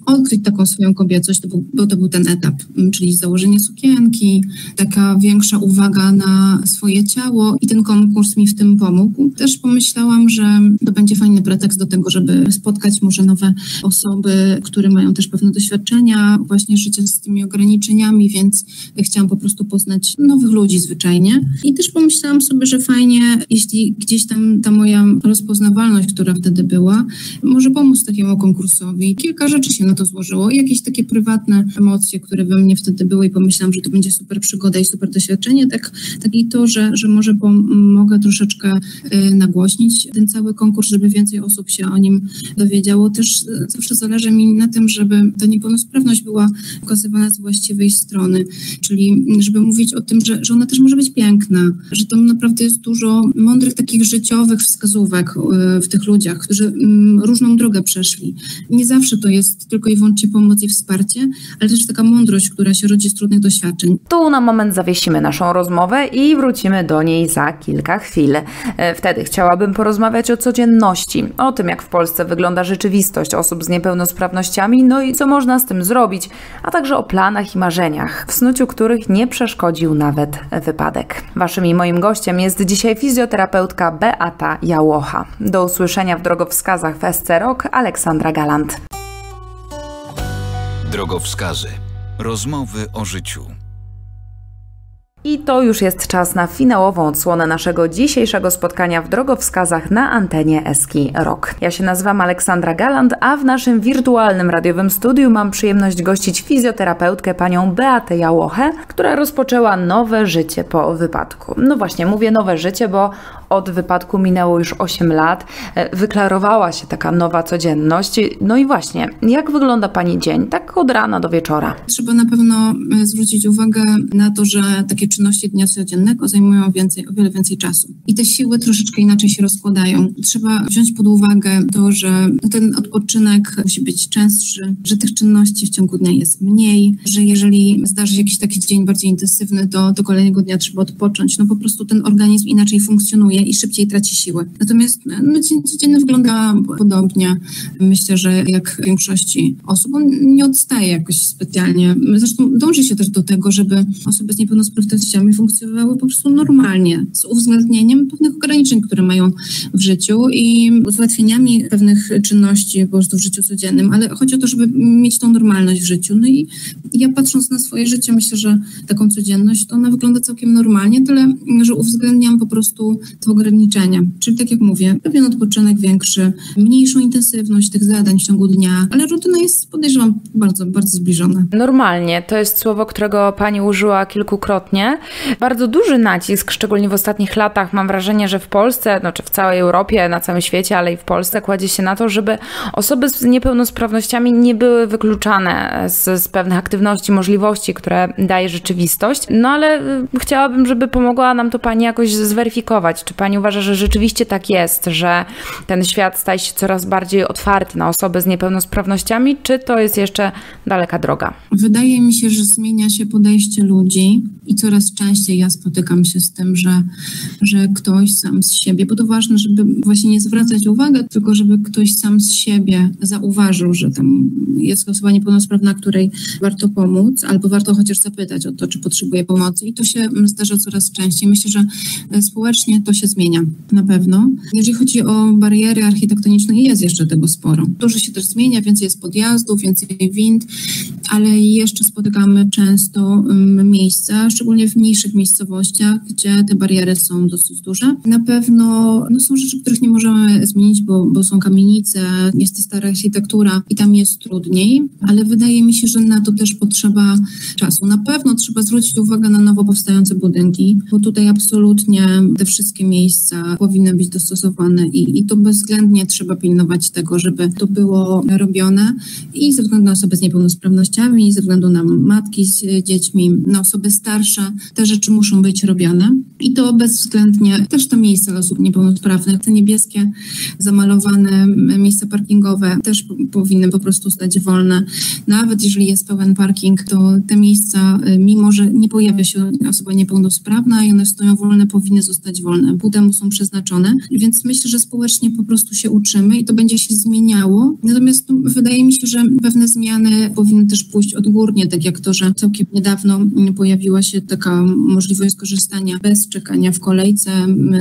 odkryć taką swoją kobiecość, bo to był ten etap, czyli założenie sukienki, taka większa uwaga na swoje ciało i ten konkurs mi w tym pomógł. Też pomyślałam, że to będzie fajny pretekst do tego, żeby spotkać może nowe osoby, które mają też pewne doświadczenia właśnie życia z tymi ograniczeniami, więc chciałam po prostu poznać nowych ludzi zwyczajnie. I też pomyślałam sobie, że fajnie, jeśli gdzieś tam ta moja rozpoznawalność, która wtedy była, może pomóc takiemu konkursowi. Kilka rzeczy się na to złożyło, jakieś takie prywatne emocje, które we mnie wtedy były i pomyślałam, że to będzie super przygoda i super doświadczenie, tak, tak i to, że, że może mogę troszeczkę y, nagłośnić ten cały konkurs, żeby więcej osób się o nim dowiedziało. Też y, zawsze zależy mi na tym, żeby ta niepełnosprawność była pokazywana z właściwej strony, czyli żeby mówić o tym, że, że ona też może być piękna, że tam naprawdę jest dużo mądrych takich życiowych wskazówek y, w tych ludziach, którzy mm, różną drogę przeszli. Nie zawsze to jest tylko i wyłącznie pomoc i wsparcie, ale też taka mądrość, która się rodzi z trudnych doświadczeń. Tu na moment zawiesimy naszą rozmowę i wrócimy do niej za kilka chwil. E, wtedy chciałabym porozmawiać o codzienności, o tym, jak w Polsce wygląda rzeczywistość osób z niepełnosprawnościami, no i co można z tym zrobić, a także o planach i marzeniach, w snuciu których nie przeszkodził nawet wypadek. Waszym i moim gościem jest dzisiaj fizjoterapeutka Beata Jałocha. Do usłyszenia w drogowskazach w SC Rock Aleksandra Galant. Drogowskazy. Rozmowy o życiu. I to już jest czas na finałową odsłonę naszego dzisiejszego spotkania w drogowskazach na antenie Eski Rock. Ja się nazywam Aleksandra Galant, a w naszym wirtualnym radiowym studiu mam przyjemność gościć fizjoterapeutkę panią Beatę Jałochę, która rozpoczęła nowe życie po wypadku. No właśnie, mówię nowe życie, bo od wypadku minęło już 8 lat. E, wyklarowała się taka nowa codzienność. No i właśnie, jak wygląda pani dzień, tak od rana do wieczora? Trzeba na pewno e, zwrócić uwagę na to, że takie czynności dnia codziennego zajmują więcej, o wiele więcej czasu. I te siły troszeczkę inaczej się rozkładają. Trzeba wziąć pod uwagę to, że ten odpoczynek musi być częstszy, że tych czynności w ciągu dnia jest mniej, że jeżeli zdarzy się jakiś taki dzień bardziej intensywny, to do kolejnego dnia trzeba odpocząć. No po prostu ten organizm inaczej funkcjonuje i szybciej traci siłę. Natomiast no, dzień codzienny wygląda podobnie. Myślę, że jak większości osób, on nie odstaje jakoś specjalnie. Zresztą dąży się też do tego, żeby osoby z niepełnosprawnościami wartościami funkcjonowały po prostu normalnie, z uwzględnieniem pewnych ograniczeń, które mają w życiu i z ułatwieniami pewnych czynności po prostu w życiu codziennym, ale chodzi o to, żeby mieć tą normalność w życiu. No i ja patrząc na swoje życie, myślę, że taką codzienność, to ona wygląda całkiem normalnie, tyle, że uwzględniam po prostu te ograniczenia. Czyli tak jak mówię, pewien odpoczynek większy, mniejszą intensywność tych zadań w ciągu dnia, ale rutyna jest, podejrzewam, bardzo, bardzo zbliżona. Normalnie, to jest słowo, którego Pani użyła kilkukrotnie bardzo duży nacisk, szczególnie w ostatnich latach, mam wrażenie, że w Polsce, znaczy w całej Europie, na całym świecie, ale i w Polsce kładzie się na to, żeby osoby z niepełnosprawnościami nie były wykluczane z, z pewnych aktywności, możliwości, które daje rzeczywistość. No ale y, chciałabym, żeby pomogła nam to Pani jakoś zweryfikować. Czy Pani uważa, że rzeczywiście tak jest, że ten świat staje się coraz bardziej otwarty na osoby z niepełnosprawnościami, czy to jest jeszcze daleka droga? Wydaje mi się, że zmienia się podejście ludzi i coraz częściej ja spotykam się z tym, że, że ktoś sam z siebie, bo to ważne, żeby właśnie nie zwracać uwagi, tylko żeby ktoś sam z siebie zauważył, że tam jest osoba niepełnosprawna, której warto pomóc, albo warto chociaż zapytać o to, czy potrzebuje pomocy. I to się zdarza coraz częściej. Myślę, że e, społecznie to się zmienia na pewno. Jeżeli chodzi o bariery architektoniczne, jest jeszcze tego sporo. Dużo się też zmienia, więcej jest podjazdów, więcej wind, ale jeszcze spotykamy często miejsca, szczególnie w mniejszych miejscowościach, gdzie te bariery są dosyć duże. Na pewno no, są rzeczy, których nie możemy zmienić, bo, bo są kamienice, jest to stara architektura i tam jest trudniej, ale wydaje mi się, że na to też potrzeba czasu. Na pewno trzeba zwrócić uwagę na nowo powstające budynki, bo tutaj absolutnie te wszystkie miejsca powinny być dostosowane i, i to bezwzględnie trzeba pilnować tego, żeby to było robione i ze względu na osoby z niepełnosprawnościami, ze względu na matki z dziećmi, na osoby starsze, te rzeczy muszą być robione i to bezwzględnie też to miejsce dla osób niepełnosprawnych, te niebieskie, zamalowane miejsca parkingowe też powinny po prostu stać wolne. Nawet jeżeli jest pełen parking, to te miejsca, y, mimo że nie pojawia się osoba niepełnosprawna i one stoją wolne, powinny zostać wolne. Ku temu są przeznaczone, więc myślę, że społecznie po prostu się uczymy i to będzie się zmieniało. Natomiast no, wydaje mi się, że pewne zmiany powinny też pójść odgórnie, tak jak to, że całkiem niedawno pojawiła się taka możliwość skorzystania bez czekania w kolejce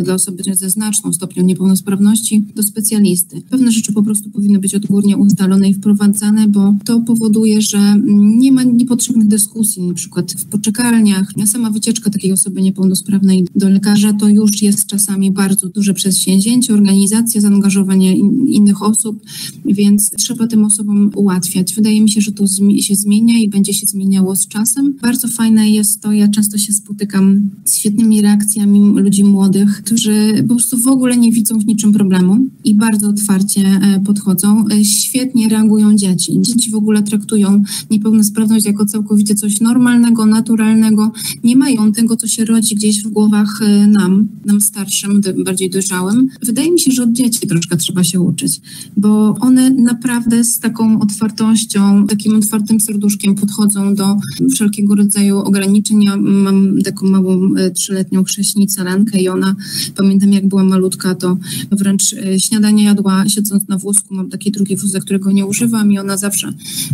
dla osoby ze znaczną stopniu niepełnosprawności do specjalisty. Pewne rzeczy po prostu powinny być odgórnie ustalone i wprowadzane, bo to powoduje, że nie ma niepotrzebnych dyskusji, na przykład w poczekalniach. Sama wycieczka takiej osoby niepełnosprawnej do lekarza to już jest czasami bardzo duże przedsięwzięcie, organizacja, zaangażowanie in, innych osób, więc trzeba tym osobom ułatwiać. Wydaje mi się, że to się zmienia i będzie się zmieniało z czasem. Bardzo fajne jest to, ja często się spotykam z świetnymi reakcjami ludzi młodych, którzy po prostu w ogóle nie widzą w niczym problemu i bardzo otwarcie e, podchodzą. E, świetnie reagują dzieci. Dzieci w ogóle traktują niepełnosprawność jako całkowicie coś normalnego, naturalnego. Nie mają tego, co się rodzi gdzieś w głowach e, nam, nam starszym, bardziej dojrzałym. Wydaje mi się, że od dzieci troszkę trzeba się uczyć, bo one naprawdę z taką otwartością, takim otwartym serduszkiem podchodzą do wszelkiego rodzaju ograniczeń. Mam taką małą trzyletnią chrześnicę Lenkę i ona, pamiętam jak była malutka, to wręcz e, śniadanie jadła siedząc na wózku. Mam taki drugi wózek, którego nie używam i ona zawsze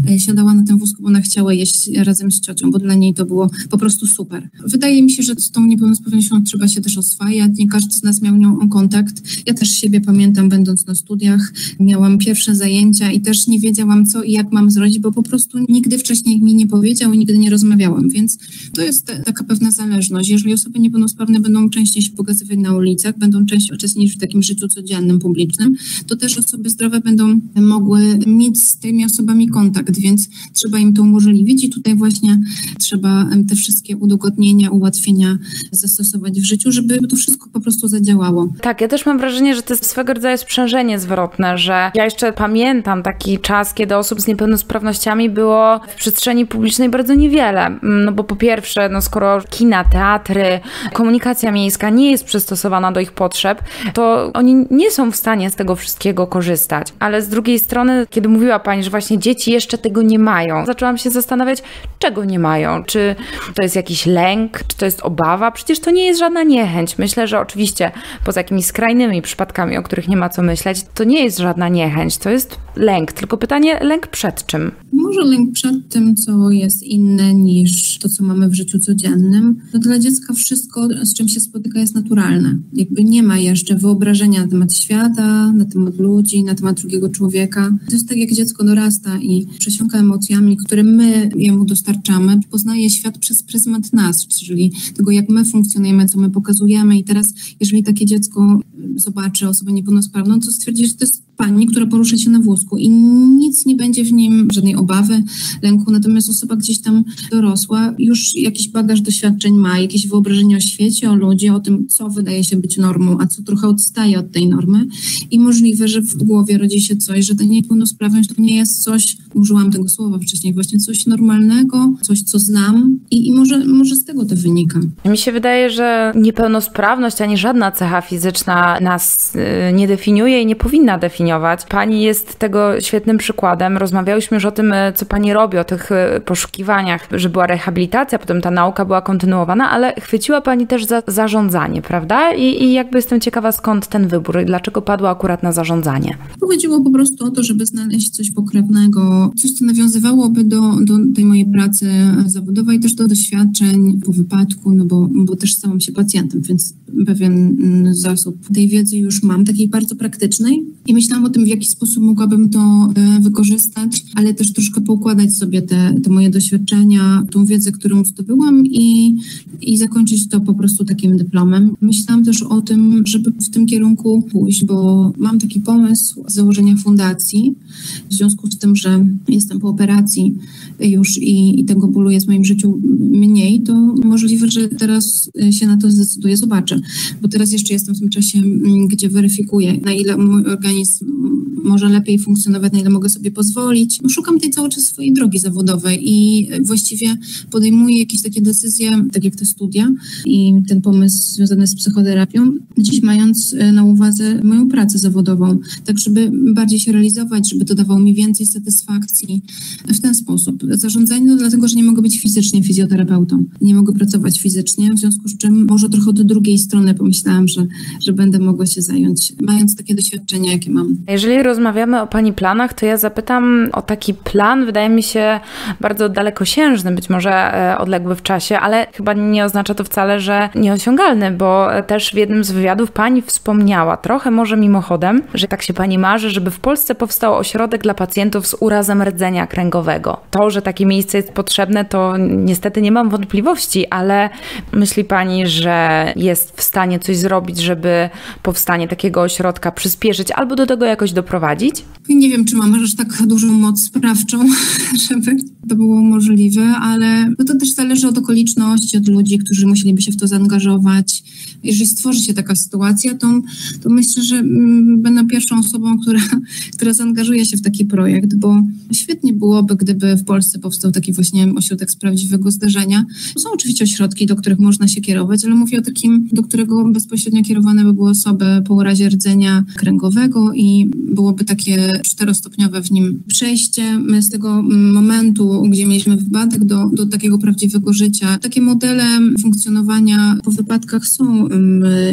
e, siadała na tym wózku, bo ona chciała jeść razem z ciocią, bo dla niej to było po prostu super. Wydaje mi się, że z tą niepełnosprawnością trzeba się też oswajać. Nie każdy z nas miał nią kontakt. Ja też siebie pamiętam, będąc na studiach, miałam pierwsze zajęcia i też nie wiedziałam, co i jak mam zrobić, bo po prostu nigdy wcześniej mi nie powiedział nigdy nie rozmawiałam, więc to jest taka pewna zależność. Jeżeli osoby niepełnosprawne będą częściej się pokazywać na ulicach, będą częściej uczestniczyć w takim życiu codziennym, publicznym, to też osoby zdrowe będą mogły mieć z tymi osobami kontakt, więc trzeba im to umożliwić i tutaj właśnie trzeba te wszystkie udogodnienia, ułatwienia zastosować w życiu, żeby to wszystko po prostu zadziałało. Tak, ja też mam wrażenie, że to jest swego rodzaju sprzężenie zwrotne, że ja jeszcze pamiętam taki czas, kiedy osób z niepełnosprawnościami było w przestrzeni publicznej bardzo niewiele. No bo po pierwsze, no skoro kina, teatry, komunikacja miejska nie jest przystosowana do ich potrzeb, to oni nie są w stanie z tego wszystkiego korzystać. Ale z drugiej strony, kiedy mówiła Pani, że właśnie dzieci jeszcze tego nie mają, zaczęłam się zastanawiać, czego nie mają. Czy to jest jakiś lęk, czy to jest obawa? Przecież to nie jest żadna niechęć. Myślę, że oczywiście poza jakimiś skrajnymi przypadkami, o których nie ma co myśleć, to nie jest żadna niechęć, to jest lęk. Tylko pytanie, lęk przed czym? Może lęk przed tym, co jest inne niż to, co mamy w życiu codziennym. No dla dziecka wszystko, z czym się spotyka, jest naturalne. Jakby nie ma jeszcze wyobrażenia na temat świata, na temat ludzi, na temat drugiego człowieka. To jest tak, jak dziecko dorasta i przesiąka emocjami, które my jemu dostarczamy, poznaje świat przez pryzmat nas, czyli tego, jak my funkcjonujemy, co my pokazujemy. I teraz, jeżeli takie dziecko zobaczy osobę niepełnosprawną, to stwierdzi, że to jest pani, która porusza się na wózku i nic nie będzie w nim, żadnej obawy, lęku. Natomiast osoba gdzieś tam dorosła już jakiś bagaż doświadczeń ma, jakieś wyobrażenie o świecie, o ludzie, o tym, co wydaje się być normą, a co trochę odstaje od tej normy. I możliwe, że w głowie rodzi się coś, że ta niepełnosprawność to nie jest coś, użyłam tego słowa wcześniej, właśnie coś normalnego, coś, co znam i, i może, może z tego to wynika. Mi się wydaje, że niepełnosprawność ani żadna cecha fizyczna nas y, nie definiuje i nie powinna definiować. Pani jest tego świetnym przykładem. Rozmawiałyśmy już o tym, e, co pani robi, o tych e, poszukiwaniach, że była rehabilitacja, potem ta nauka była kontynuowana, ale chwyciła pani też za zarządzanie, prawda? I, I jakby jestem ciekawa, skąd ten wybór i dlaczego padła akurat na zarządzanie. Chodziło po prostu o to, żeby znaleźć coś pokrewnego, coś, co nawiązywałoby do, do tej mojej pracy zawodowej, też do doświadczeń po wypadku, no bo, bo też stałam się pacjentem, więc pewien zasób tej wiedzy już mam, takiej bardzo praktycznej i myślałam, o tym, w jaki sposób mogłabym to e, wykorzystać, ale też troszkę poukładać sobie te, te moje doświadczenia, tą wiedzę, którą zdobyłam i, i zakończyć to po prostu takim dyplomem. Myślałam też o tym, żeby w tym kierunku pójść, bo mam taki pomysł założenia fundacji. W związku z tym, że jestem po operacji już i, i tego bólu jest w moim życiu mniej, to możliwe, że teraz e, się na to zdecyduję. Zobaczę, bo teraz jeszcze jestem w tym czasie, gdzie weryfikuję, na ile mój organizm może lepiej funkcjonować, na ile mogę sobie pozwolić. No, szukam tej cały czas swojej drogi zawodowej i właściwie podejmuję jakieś takie decyzje, tak jak te studia i ten pomysł związany z psychoterapią, gdzieś mając e, na uwadze moją pracę zawodową, tak żeby bardziej się realizować, żeby to dawało mi więcej satysfakcji w ten sposób. Zarządzanie, no dlatego, że nie mogę być fizycznie fizjoterapeutą, nie mogę pracować fizycznie, w związku z czym może trochę od drugiej strony pomyślałam, że, że będę mogła się zająć, mając takie doświadczenia, jakie mam. Jeżeli rozmawiamy o Pani planach, to ja zapytam o taki plan, wydaje mi się bardzo dalekosiężny, być może e, odległy w czasie, ale chyba nie oznacza to wcale, że nieosiągalny, bo też w jednym z wywiadów Pani wspomniała, trochę może mimochodem, że tak się Pani marzy, żeby w Polsce powstał ośrodek dla pacjentów z urazem rdzenia kręgowego. To, że takie miejsce jest potrzebne, to niestety nie mam wątpliwości, ale myśli Pani, że jest w stanie coś zrobić, żeby powstanie takiego ośrodka przyspieszyć albo do tego jakoś doprowadzić? Nie wiem, czy mam aż tak dużą moc sprawczą, żeby to było możliwe, ale to też zależy od okoliczności, od ludzi, którzy musieliby się w to zaangażować. Jeżeli stworzy się taka sytuacja, to, to myślę, że mm, będę pierwszą osobą, która, która zaangażuje się w taki projekt, bo świetnie byłoby, gdyby w Polsce powstał taki właśnie ośrodek z prawdziwego zdarzenia. Są oczywiście ośrodki, do których można się kierować, ale mówię o takim, do którego bezpośrednio kierowane by były osoby po urazie rdzenia kręgowego i byłoby takie czterostopniowe w nim przejście z tego momentu, gdzie mieliśmy wypadek, do, do takiego prawdziwego życia. Takie modele funkcjonowania po wypadkach są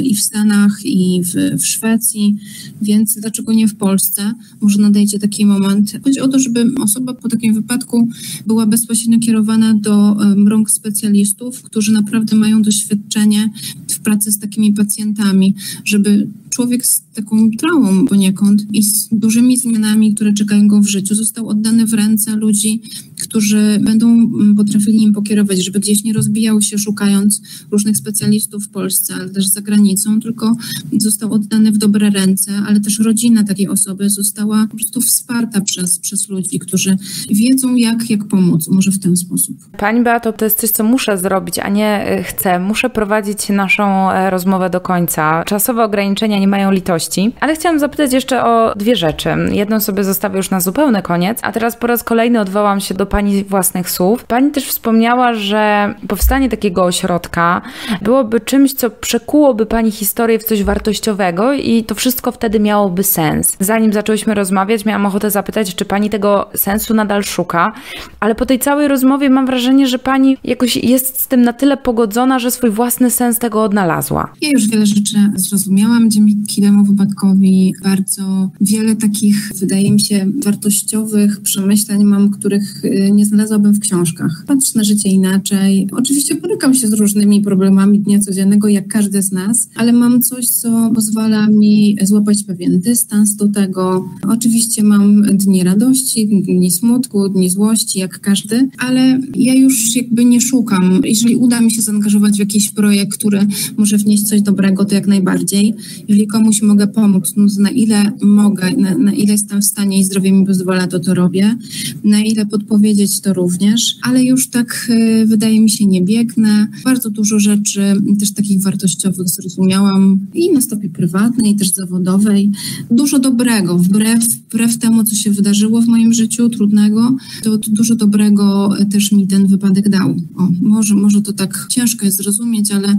i w Stanach, i w, w Szwecji, więc dlaczego nie w Polsce? Może nadejdzie taki moment. Chodzi o to, żeby osoba po takim wypadku była bezpośrednio kierowana do rąk specjalistów, którzy naprawdę mają doświadczenie w pracy z takimi pacjentami, żeby człowiek z taką traumą poniekąd i z dużymi zmianami, które czekają go w życiu, został oddany w ręce ludzi, którzy będą mm, potrafili nim pokierować, żeby gdzieś nie rozbijał się szukając różnych specjalistów w Polsce, ale też za granicą, tylko został oddany w dobre ręce, ale też rodzina takiej osoby została po prostu wsparta przez, przez ludzi, którzy wiedzą jak, jak pomóc, może w ten sposób. Pani Beato, to jest coś, co muszę zrobić, a nie y, chcę. Muszę prowadzić naszą e, rozmowę do końca. Czasowe ograniczenia nie mają litości, ale chciałam zapytać jeszcze o dwie rzeczy. Jedną sobie zostawię już na zupełny koniec, a teraz po raz kolejny odwołam się do Pani własnych słów. Pani też wspomniała, że powstanie takiego ośrodka byłoby czymś, co przekułoby Pani historię w coś wartościowego i to wszystko wtedy miałoby sens. Zanim zaczęłyśmy rozmawiać, miałam ochotę zapytać, czy Pani tego sensu nadal szuka, ale po tej całej rozmowie mam wrażenie, że Pani jakoś jest z tym na tyle pogodzona, że swój własny sens tego odnalazła. Ja już wiele rzeczy zrozumiałam dzięki temu wypadkowi. Bardzo wiele takich, wydaje mi się, wartościowych przemyśleń mam, których y, nie znalazłabym w książkach. Patrzę na życie inaczej. Oczywiście borykam się z różnymi problemami dnia codziennego, jak każdy z nas, ale mam coś, co pozwala mi złapać pewien dystans do tego. Oczywiście mam dni radości, dni smutku, dni złości, jak każdy, ale ja już jakby nie szukam. Jeżeli uda mi się zaangażować w jakiś projekt, który może wnieść coś dobrego, to jak najbardziej. Jeżeli komuś mogę pomóc, no na ile mogę, na, na ile jestem w stanie i zdrowie mi pozwala, to to robię. Na ile podpowiedzieć, to również, ale już tak y, wydaje mi się nie biegnę. Bardzo dużo rzeczy też takich wartościowych zrozumiałam i na stopie prywatnej, i też zawodowej. Dużo dobrego, wbrew, wbrew temu, co się wydarzyło w moim życiu, trudnego, to, to dużo dobrego też mi ten wypadek dał. O, może, może to tak ciężko jest zrozumieć, ale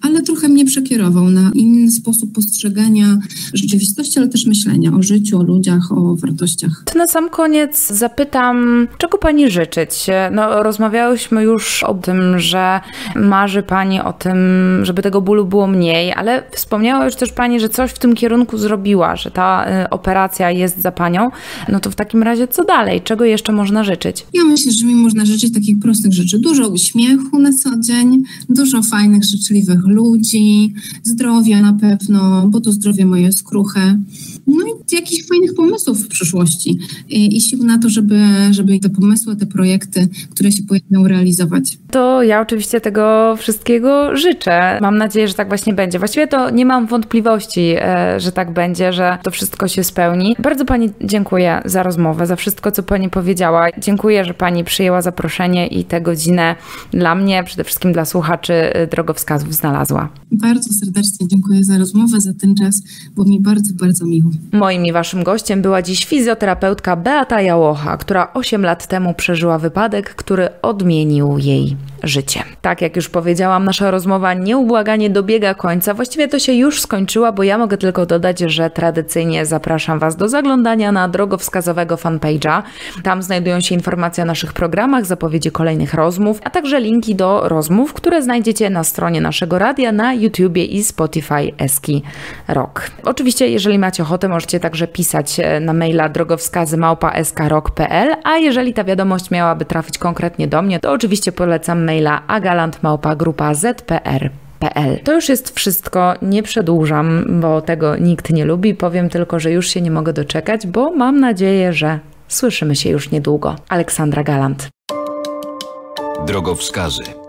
ale trochę mnie przekierował na inny sposób postrzegania rzeczywistości, ale też myślenia o życiu, o ludziach, o wartościach. To na sam koniec zapytam, czego Pani życzyć? No, rozmawiałyśmy już o tym, że marzy Pani o tym, żeby tego bólu było mniej, ale wspomniała już też Pani, że coś w tym kierunku zrobiła, że ta y, operacja jest za Panią. No to w takim razie co dalej? Czego jeszcze można życzyć? Ja myślę, że mi można życzyć takich prostych rzeczy. Dużo uśmiechu na co dzień, dużo fajnych, życzliwych ludzi, zdrowia na pewno, bo to zdrowie moje jest kruche. No i jakichś fajnych pomysłów w przyszłości i, i sił na to, żeby, żeby te pomysły, te projekty, które się pojawią, realizować. To ja oczywiście tego wszystkiego życzę. Mam nadzieję, że tak właśnie będzie. Właściwie to nie mam wątpliwości, e, że tak będzie, że to wszystko się spełni. Bardzo Pani dziękuję za rozmowę, za wszystko, co Pani powiedziała. Dziękuję, że Pani przyjęła zaproszenie i tę godzinę dla mnie, przede wszystkim dla słuchaczy e, drogowskazów znalazła. Bardzo serdecznie dziękuję za rozmowę, za ten czas, bo mi bardzo, bardzo miło. Moim i Waszym gościem była dziś fizjoterapeutka Beata Jałocha, która 8 lat temu przeżyła wypadek, który odmienił jej życie. Tak jak już powiedziałam, nasza rozmowa nieubłaganie dobiega końca. Właściwie to się już skończyła, bo ja mogę tylko dodać, że tradycyjnie zapraszam Was do zaglądania na drogowskazowego fanpage'a. Tam znajdują się informacje o naszych programach, zapowiedzi kolejnych rozmów, a także linki do rozmów, które znajdziecie na stronie naszego radia, na YouTubie i Spotify Eski Rock. Oczywiście, jeżeli macie ochotę, możecie także pisać e, na maila drogowskazy a jeżeli ta wiadomość miałaby trafić konkretnie do mnie, to oczywiście polecam maila agalantmałpa.grupa.zpr.pl. To już jest wszystko, nie przedłużam, bo tego nikt nie lubi. Powiem tylko, że już się nie mogę doczekać, bo mam nadzieję, że słyszymy się już niedługo. Aleksandra Galant. Drogowskazy.